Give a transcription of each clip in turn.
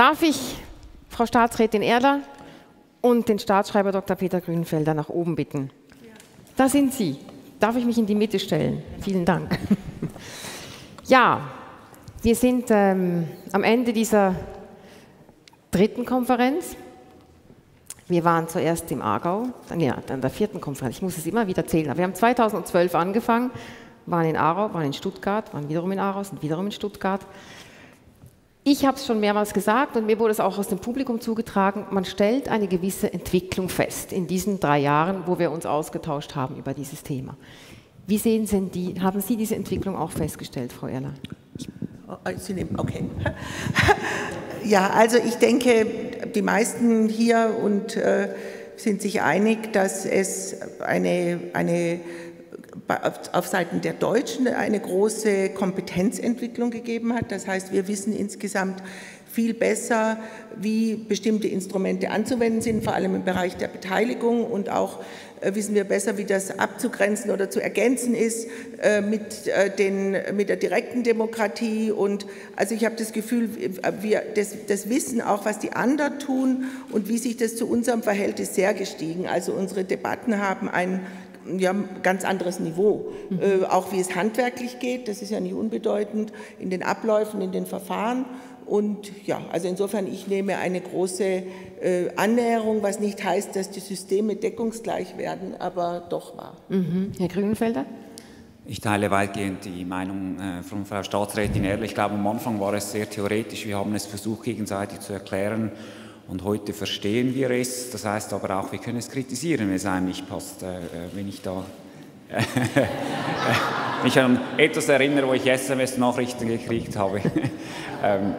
Darf ich Frau Staatsrätin Erler und den Staatsschreiber Dr. Peter Grünfelder nach oben bitten? Da sind Sie. Darf ich mich in die Mitte stellen? Vielen Dank. Ja, wir sind ähm, am Ende dieser dritten Konferenz. Wir waren zuerst im Aargau, dann ja, dann der vierten Konferenz. Ich muss es immer wieder zählen. Aber wir haben 2012 angefangen, waren in Aarau, waren in Stuttgart, waren wiederum in Aarau, sind wiederum in Stuttgart. Ich habe es schon mehrmals gesagt und mir wurde es auch aus dem Publikum zugetragen, man stellt eine gewisse Entwicklung fest in diesen drei Jahren, wo wir uns ausgetauscht haben über dieses Thema. Wie sehen Sie die, haben Sie diese Entwicklung auch festgestellt, Frau Erler? Oh, okay. Ja, also ich denke, die meisten hier und äh, sind sich einig, dass es eine, eine auf Seiten der Deutschen eine große Kompetenzentwicklung gegeben hat. Das heißt, wir wissen insgesamt viel besser, wie bestimmte Instrumente anzuwenden sind, vor allem im Bereich der Beteiligung und auch äh, wissen wir besser, wie das abzugrenzen oder zu ergänzen ist äh, mit, äh, den, mit der direkten Demokratie. Und also ich habe das Gefühl, wir, das, das Wissen auch, was die anderen tun und wie sich das zu unserem Verhältnis sehr gestiegen. Also unsere Debatten haben ein ja, ganz anderes Niveau. Mhm. Äh, auch wie es handwerklich geht, das ist ja nicht unbedeutend, in den Abläufen, in den Verfahren. Und ja, also insofern, ich nehme eine große äh, Annäherung, was nicht heißt, dass die Systeme deckungsgleich werden, aber doch wahr. Mhm. Herr Grünfelder? Ich teile weitgehend die Meinung äh, von Frau Staatsrätin Erl. Ich glaube, am Anfang war es sehr theoretisch. Wir haben es versucht, gegenseitig zu erklären. Und heute verstehen wir es. Das heißt aber auch, wir können es kritisieren, wenn es einem nicht passt. Äh, äh wenn ich da mich an etwas erinnere, wo ich SMS-Nachrichten gekriegt habe. ähm,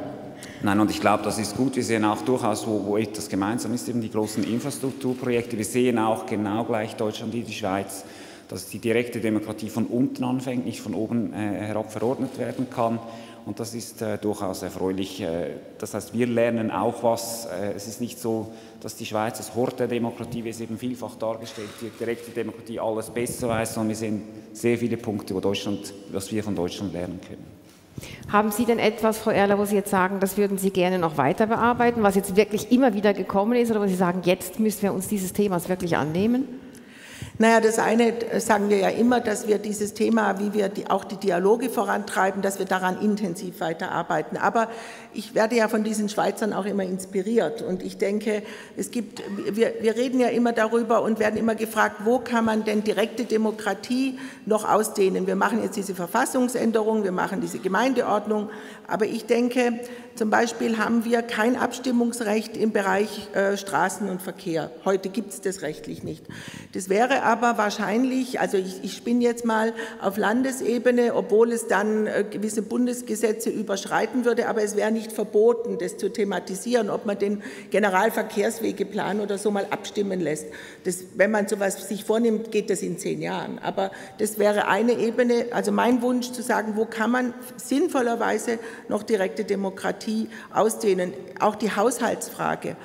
Nein, und ich glaube, das ist gut. Wir sehen auch durchaus, wo, wo etwas gemeinsam ist, eben die großen Infrastrukturprojekte. Wir sehen auch genau gleich Deutschland wie die Schweiz, dass die direkte Demokratie von unten anfängt, nicht von oben äh, herab verordnet werden kann. Und das ist äh, durchaus erfreulich. Äh, das heißt, wir lernen auch was. Äh, es ist nicht so, dass die Schweiz als Hort der Demokratie, wie es eben vielfach dargestellt wird, direkte Demokratie alles besser weiß, sondern wir sehen sehr viele Punkte, wo Deutschland, was wir von Deutschland lernen können. Haben Sie denn etwas, Frau Erler, wo Sie jetzt sagen, das würden Sie gerne noch weiter bearbeiten, was jetzt wirklich immer wieder gekommen ist oder wo Sie sagen, jetzt müssen wir uns dieses Themas wirklich annehmen? Naja, das eine sagen wir ja immer, dass wir dieses Thema, wie wir die, auch die Dialoge vorantreiben, dass wir daran intensiv weiterarbeiten. Aber ich werde ja von diesen Schweizern auch immer inspiriert. Und ich denke, es gibt, wir, wir reden ja immer darüber und werden immer gefragt, wo kann man denn direkte Demokratie noch ausdehnen? Wir machen jetzt diese Verfassungsänderung, wir machen diese Gemeindeordnung. Aber ich denke, zum Beispiel haben wir kein Abstimmungsrecht im Bereich äh, Straßen und Verkehr. Heute gibt es das rechtlich nicht. Das wäre aber wahrscheinlich, also ich, ich spinne jetzt mal auf Landesebene, obwohl es dann äh, gewisse Bundesgesetze überschreiten würde, aber es wäre nicht verboten, das zu thematisieren, ob man den Generalverkehrswegeplan oder so mal abstimmen lässt. Das, wenn man sowas sich vornimmt, geht das in zehn Jahren. Aber das wäre eine Ebene, also mein Wunsch zu sagen, wo kann man sinnvollerweise noch direkte Demokratie ausdehnen. Auch die Haushaltsfrage.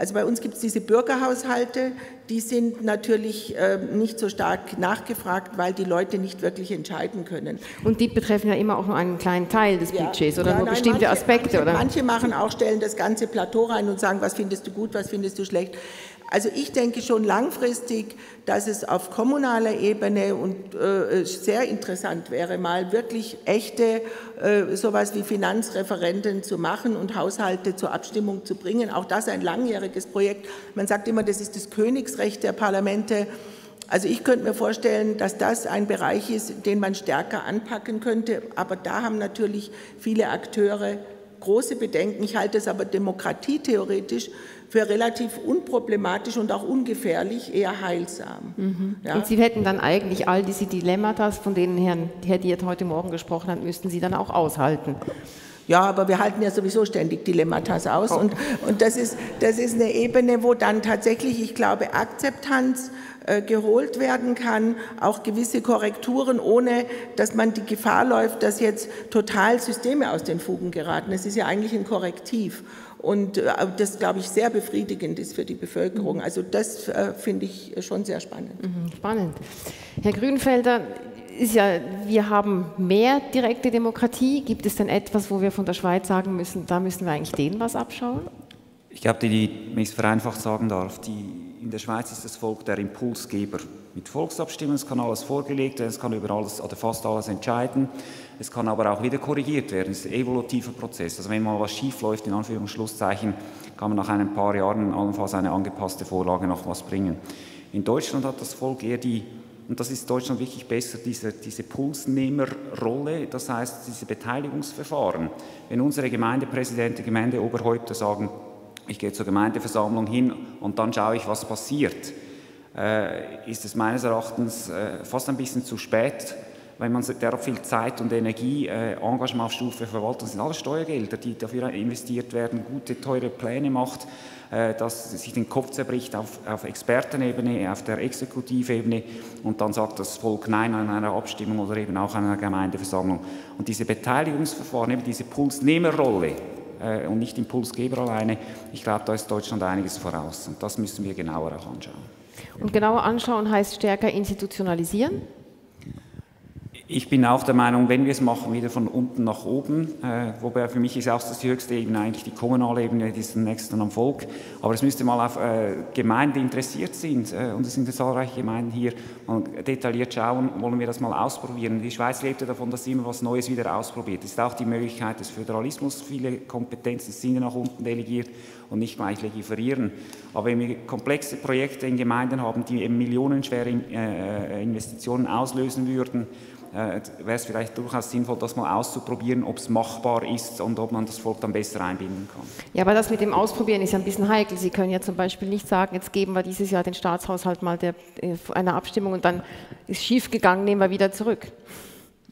Also bei uns gibt es diese Bürgerhaushalte, die sind natürlich äh, nicht so stark nachgefragt, weil die Leute nicht wirklich entscheiden können. Und die betreffen ja immer auch nur einen kleinen Teil des ja, Budgets oder ja, nur nein, bestimmte manche, Aspekte, manche, oder? Manche machen auch, stellen das ganze Plateau rein und sagen, was findest du gut, was findest du schlecht. Also ich denke schon langfristig, dass es auf kommunaler Ebene und äh, sehr interessant wäre, mal wirklich echte äh, sowas wie Finanzreferenten zu machen und Haushalte zur Abstimmung zu bringen. Auch das ein langjähriges Projekt. Man sagt immer, das ist das Königsrecht der Parlamente. Also ich könnte mir vorstellen, dass das ein Bereich ist, den man stärker anpacken könnte. Aber da haben natürlich viele Akteure große Bedenken. Ich halte es aber demokratietheoretisch für relativ unproblematisch und auch ungefährlich, eher heilsam. Mhm. Ja. Und Sie hätten dann eigentlich all diese Dilemmata, von denen Herrn, Herr Diet heute Morgen gesprochen hat, müssten Sie dann auch aushalten. Ja, aber wir halten ja sowieso ständig Dilemmata aus. Und, und das, ist, das ist eine Ebene, wo dann tatsächlich, ich glaube, Akzeptanz äh, geholt werden kann, auch gewisse Korrekturen, ohne dass man die Gefahr läuft, dass jetzt total Systeme aus den Fugen geraten. Es ist ja eigentlich ein Korrektiv. Und äh, das, glaube ich, sehr befriedigend ist für die Bevölkerung. Mhm. Also das äh, finde ich schon sehr spannend. Mhm, spannend. Herr Grünfelder, ist ja, wir haben mehr direkte Demokratie. Gibt es denn etwas, wo wir von der Schweiz sagen müssen, da müssen wir eigentlich denen was abschauen? Ich glaube, die, wenn ich es vereinfacht sagen darf, die, in der Schweiz ist das Volk der Impulsgeber. Mit Volksabstimmungen, es kann alles vorgelegt werden, es kann über alles oder fast alles entscheiden. Es kann aber auch wieder korrigiert werden. Es ist ein evolutiver Prozess. Also wenn mal was schief läuft, in Anführungsschlusszeichen, kann man nach ein paar Jahren allenfalls eine angepasste Vorlage noch was bringen. In Deutschland hat das Volk eher die und das ist Deutschland wirklich besser, diese, diese Pulsnehmerrolle, das heißt diese Beteiligungsverfahren. Wenn unsere Gemeindepräsidenten, Gemeindeoberhäupter sagen, ich gehe zur Gemeindeversammlung hin und dann schaue ich, was passiert, äh, ist es meines Erachtens äh, fast ein bisschen zu spät, wenn man derart viel Zeit und Energie, äh, Engagement auf Stufe Verwaltung, sind alles Steuergelder, die dafür investiert werden, gute, teure Pläne macht, äh, dass sich den Kopf zerbricht auf, auf Expertenebene, auf der Exekutivebene und dann sagt das Volk Nein an einer Abstimmung oder eben auch an einer Gemeindeversammlung. Und diese Beteiligungsverfahren, eben diese Pulsnehmerrolle, äh, und nicht Impulsgeber alleine. Ich glaube, da ist Deutschland einiges voraus und das müssen wir genauer auch anschauen. Und genauer anschauen heißt stärker institutionalisieren? Ich bin auch der Meinung, wenn wir es machen, wieder von unten nach oben, äh, wobei für mich ist auch das die höchste Ebene eigentlich die kommunale Ebene, die ist am nächsten am Volk, aber es müsste mal auf äh, Gemeinden, interessiert sind, äh, und es sind zahlreiche Gemeinden hier, mal detailliert schauen, wollen wir das mal ausprobieren. Die Schweiz lebt ja davon, dass sie immer was Neues wieder ausprobiert. Das ist auch die Möglichkeit des Föderalismus, viele Kompetenzen sind nach unten delegiert und nicht gleich legiferieren. Aber wenn wir komplexe Projekte in Gemeinden haben, die eben millionenschwere äh, Investitionen auslösen würden, äh, wäre es vielleicht durchaus sinnvoll, das mal auszuprobieren, ob es machbar ist und ob man das Volk dann besser einbinden kann. Ja, aber das mit dem Ausprobieren ist ja ein bisschen heikel. Sie können ja zum Beispiel nicht sagen, jetzt geben wir dieses Jahr den Staatshaushalt mal der, äh, einer Abstimmung und dann ist schief gegangen, nehmen wir wieder zurück.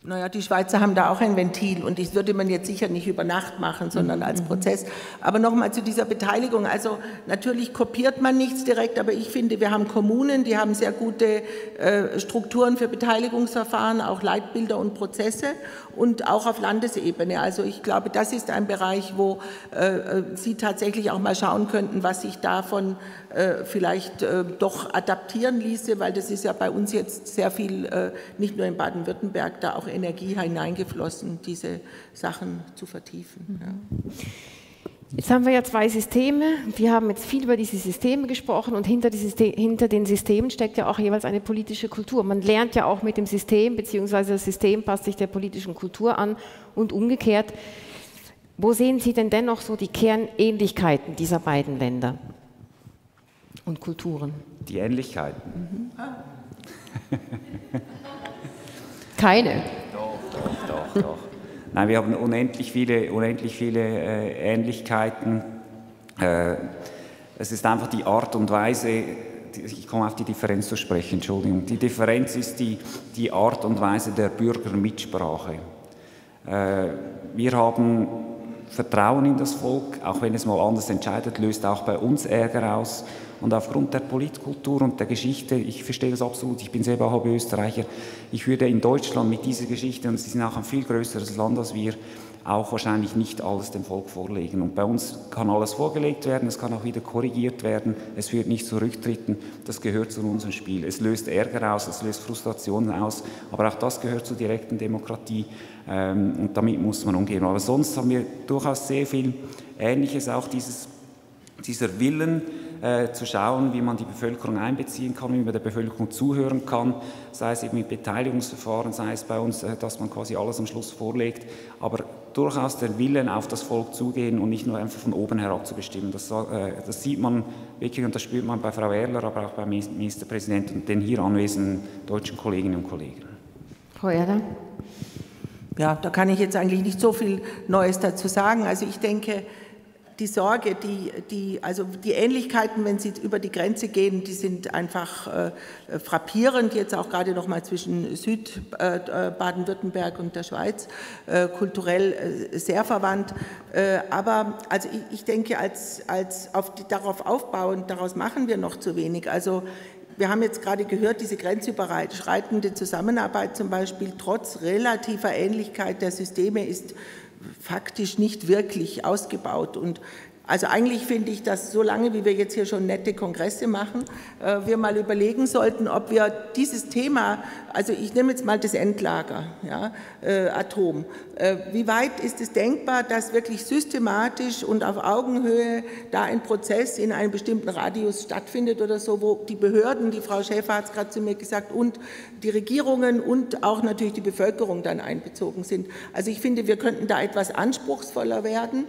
Naja, die Schweizer haben da auch ein Ventil und das würde man jetzt sicher nicht über Nacht machen, sondern als Prozess. Aber nochmal zu dieser Beteiligung. Also natürlich kopiert man nichts direkt, aber ich finde, wir haben Kommunen, die haben sehr gute äh, Strukturen für Beteiligungsverfahren, auch Leitbilder und Prozesse und auch auf Landesebene. Also ich glaube, das ist ein Bereich, wo äh, äh Sie tatsächlich auch mal schauen könnten, was sich davon äh, vielleicht doch adaptieren ließe, weil das ist ja bei uns jetzt sehr viel, nicht nur in Baden-Württemberg, da auch Energie hineingeflossen, diese Sachen zu vertiefen. Ja. Jetzt haben wir ja zwei Systeme. Wir haben jetzt viel über diese Systeme gesprochen und hinter, hinter, den Systemen steckt ja auch jeweils eine politische Kultur. Man lernt ja auch mit dem System, beziehungsweise das System passt sich der politischen Kultur an und umgekehrt. Wo sehen Sie denn dennoch so die Kernähnlichkeiten dieser beiden Länder und Kulturen? Die Ähnlichkeiten. Mhm. Keine. Doch, doch, doch. Nein, wir haben unendlich viele, unendlich viele äh, Ähnlichkeiten. Äh, es ist einfach die Art und Weise, ich komme auf die Differenz zu sprechen, Entschuldigung. Die Differenz ist die, die Art und Weise der Bürgermitsprache. Äh, wir haben Vertrauen in das Volk, auch wenn es mal anders entscheidet, löst auch bei uns Ärger aus. Und aufgrund der Politkultur und der Geschichte, ich verstehe das absolut, ich bin selber halb Österreicher, ich würde in Deutschland mit dieser Geschichte, und Sie sind auch ein viel größeres Land als wir, auch wahrscheinlich nicht alles dem Volk vorlegen. Und bei uns kann alles vorgelegt werden, es kann auch wieder korrigiert werden, es führt nicht zu Rücktritten, das gehört zu unserem Spiel. Es löst Ärger aus, es löst Frustrationen aus, aber auch das gehört zur direkten Demokratie ähm, und damit muss man umgehen. Aber sonst haben wir durchaus sehr viel Ähnliches, auch dieses, dieser Willen, äh, zu schauen, wie man die Bevölkerung einbeziehen kann, wie man der Bevölkerung zuhören kann, sei es eben mit Beteiligungsverfahren, sei es bei uns, äh, dass man quasi alles am Schluss vorlegt, aber durchaus den Willen auf das Volk zugehen und nicht nur einfach von oben herab zu bestimmen. Das, äh, das sieht man wirklich und das spürt man bei Frau Erler, aber auch beim Ministerpräsidenten und den hier anwesenden deutschen Kolleginnen und Kollegen. Frau Erler? Ja, da kann ich jetzt eigentlich nicht so viel Neues dazu sagen. Also ich denke, die Sorge, die, die, also die Ähnlichkeiten, wenn sie über die Grenze gehen, die sind einfach äh, frappierend, jetzt auch gerade noch mal zwischen Südbaden-Württemberg äh, und der Schweiz, äh, kulturell äh, sehr verwandt. Äh, aber also ich, ich, denke, als, als auf die, darauf aufbauend, daraus machen wir noch zu wenig. Also wir haben jetzt gerade gehört, diese grenzüberschreitende Zusammenarbeit zum Beispiel trotz relativer Ähnlichkeit der Systeme ist faktisch nicht wirklich ausgebaut. Und Also eigentlich finde ich, dass solange wie wir jetzt hier schon nette Kongresse machen, äh, wir mal überlegen sollten, ob wir dieses Thema, also ich nehme jetzt mal das Endlager, ja, äh, Atom. Äh, wie weit ist es denkbar, dass wirklich systematisch und auf Augenhöhe da ein Prozess in einem bestimmten Radius stattfindet oder so, wo die Behörden, die Frau Schäfer hat es gerade zu mir gesagt, und die Regierungen und auch natürlich die Bevölkerung dann einbezogen sind. Also ich finde, wir könnten da etwas anspruchsvoller werden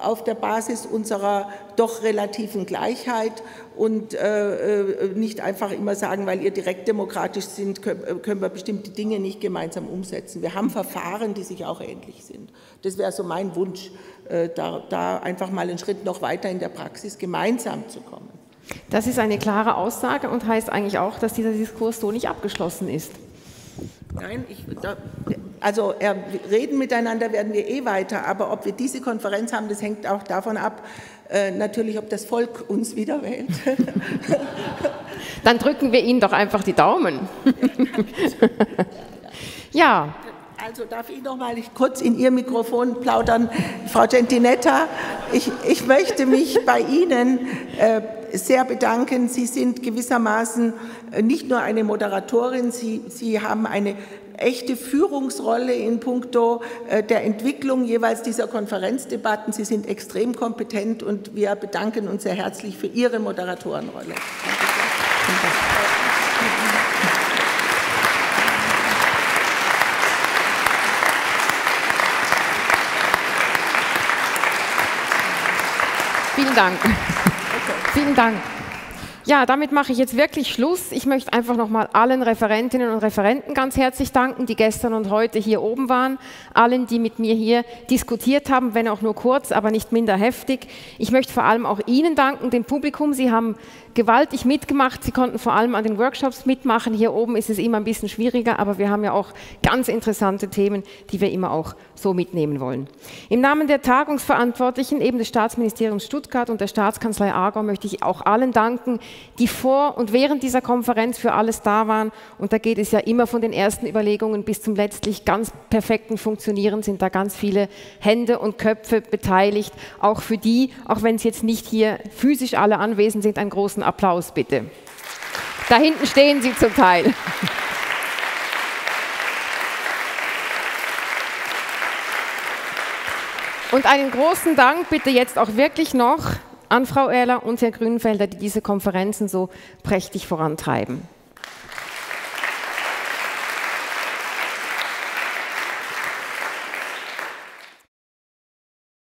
auf der Basis unserer doch relativen Gleichheit und äh, äh, nicht einfach immer sagen, weil ihr direkt demokratisch sind, können wir bestimmte Dinge nicht gemeinsam umsetzen. Wir haben Verfahren, die sich auch ähnlich sind. Das wäre so mein Wunsch, äh, da, da einfach mal einen Schritt noch weiter in der Praxis gemeinsam zu kommen. Das ist eine klare Aussage und heißt eigentlich auch, dass dieser Diskurs so nicht abgeschlossen ist. Nein, ich, da, also er, reden miteinander werden wir eh weiter, aber ob wir diese Konferenz haben, das hängt auch davon ab, äh, natürlich, ob das Volk uns wieder wählt. Dann drücken wir Ihnen doch einfach die Daumen. ja. Also darf ich noch mal kurz in Ihr Mikrofon plaudern, Frau Gentinetta. Ich, ich möchte mich bei Ihnen äh, sehr bedanken. Sie sind gewissermaßen äh, nicht nur eine Moderatorin, Sie, Sie haben eine echte Führungsrolle in puncto äh, der Entwicklung jeweils dieser Konferenzdebatten. Sie sind extrem kompetent und wir bedanken uns sehr herzlich für Ihre Moderatorenrolle. Vielen Dank. Vielen Dank. Ja, damit mache ich jetzt wirklich Schluss. Ich möchte einfach nochmal allen Referentinnen und Referenten ganz herzlich danken, die gestern und heute hier oben waren, allen, die mit mir hier diskutiert haben, wenn auch nur kurz, aber nicht minder heftig. Ich möchte vor allem auch Ihnen danken, dem Publikum. Sie haben gewaltig mitgemacht. Sie konnten vor allem an den Workshops mitmachen. Hier oben ist es immer ein bisschen schwieriger, aber wir haben ja auch ganz interessante Themen, die wir immer auch so mitnehmen wollen. Im Namen der Tagungsverantwortlichen, eben des Staatsministeriums Stuttgart und der Staatskanzlei Aargau, möchte ich auch allen danken, die vor und während dieser Konferenz für alles da waren. Und da geht es ja immer von den ersten Überlegungen bis zum letztlich ganz perfekten Funktionieren, sind da ganz viele Hände und Köpfe beteiligt. Auch für die, auch wenn es jetzt nicht hier physisch alle anwesend sind, einen großen Applaus bitte. Da hinten stehen sie zum Teil. Und einen großen Dank bitte jetzt auch wirklich noch an Frau Erler und Herr Grünfelder, die diese Konferenzen so prächtig vorantreiben.